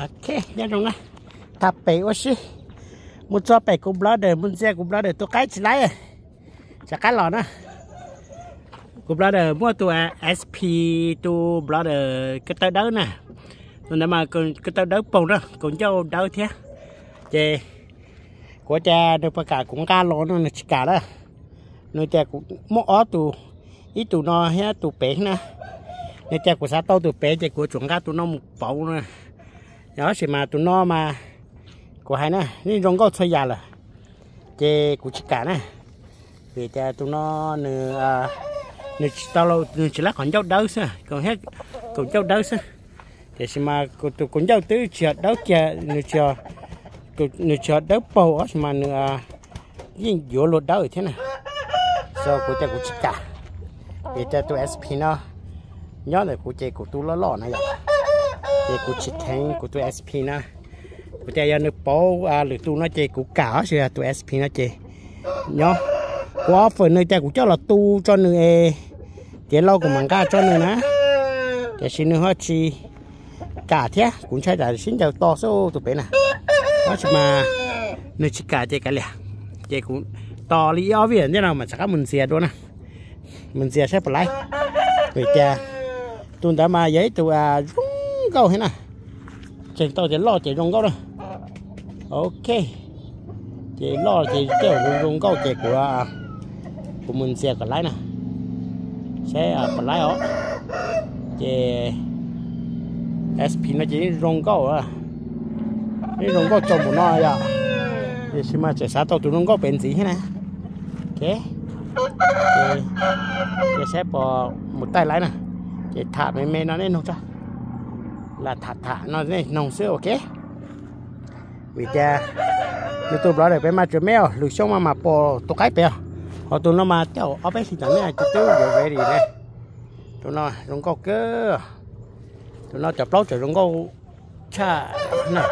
ok đây rồi nè tập bể quá xí. Muốn cho bể cũng lỡ để muốn xe cũng lỡ để tôi cái chỉ lấy à. chả cái lò nữa. Cũng lỡ để mua tụ sp tụ lỡ để cái tao đỡ nè. Nên mà còn cái tao đỡ bông đó còn cho đỡ thế. Chị của cha được phải cả cũng ca lò nó chỉ cả đó. Nó cha cũng mua ó tụ ít tụ nó hết tụ bể nè. Nên cha của sao tao tụ bể cha của chúng ta tụ nó một bầu nè nhớ xì mà tụi nó mà của hai nè nên rong có xây già là chê của chị cả nè. Vì cha tụi nó nửa à, nửa tao lâu nửa chỉ lát còn dâu đâu xơ còn hết, còn dâu đâu xơ thì xem mà của tụi con dâu tứ chợ đâu chợ nửa chợ nửa chợ đâu bầu á mà nửa yên à, dỗ lột đấu thế này so của cha của chị cả. Vì cha tụi sp nó, nhớ là của chị của tụi nó lò này vậy thì của chị thang của tụi sp na à, của cha nó bố à lửa tu nó chơi của cả rồi tụi sp nó chơi nhớ, quá phần nơi ta cũng cho là tu cho người để lâu của mình cả cho nơi nè để xin nơi hết chi. Cả thế, cũng chạy là xin chào to số tụi bé nè. Đó chỉ mà, nơi chỉ cả chơi cái lẻ. Chơi cũng to lý do vì thế nào mà chắc mình xìa luôn nè. Mình xìa sẽ phải lấy. Cha tôi đã mà giấy tôi à rung câu thế nào chơi tôi để lo chơi rung câu rồi ok. Chị lo chị kêu rung rung câu chị của của mình xe còn lái nè xe à còn lái ó chị SP nó chỉ rong câu à cái rong câu trồng một nó à. Thì xem mà chạy sát tàu tụi rong câu bền gì thế này. Ok. Chị chị sẽ bỏ một tay lái nè chị thả mấy mê nó lên không cho là thả thả nó lên nồng sữa ok? Vì cha YouTube đó để bé mà chơi mèo lùi xong mà mà bỏ tôi cái bèo họ tôi nó mà cháu ở bé thì chẳng này cho tôi rồi về đi đây. Tôi nó rong câu cơ. Tôi nó chập lót rồi rong câu cha này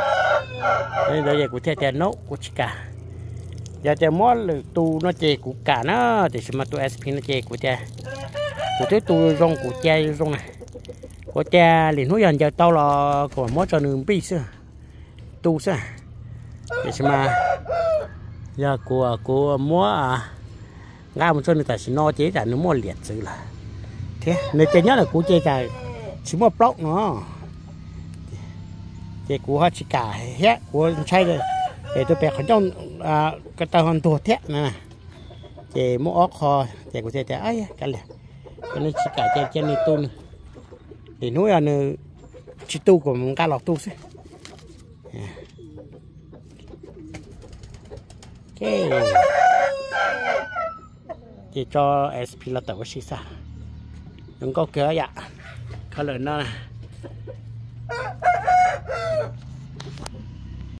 đây đây của theo theo nấu, của chị cả. Giờ chờ mót là tu nó chè của cả nó, thì mà tôi sp nó chè của cha của thấy tu rong của cha rong này có cha liền nói rằng giờ tao là của mót cho nương bi xưa. Tu xưa. Xem mà giờ của của múa à. Ra một số người ta sẽ no chế ra nó mua liệt sự là. Thế nơi chế nhất là cú chế ra chỉ mua block nó. Chế cú họ chỉ cả hết, cú sai rồi. Để tôi bẻ khỏi trong à cái tàu hoàn tổ thế, nè. Chế mua ốc kho chế cú chế chế ấy, cái này. Cái này chỉ cả chế chế này tu để thì núi anh ờ, chỉ tu của mình ca lọc tu xí. Dạ. Okay thì cho SP là tàu xí xa. Đừng có cửa dạ. Có lời nó này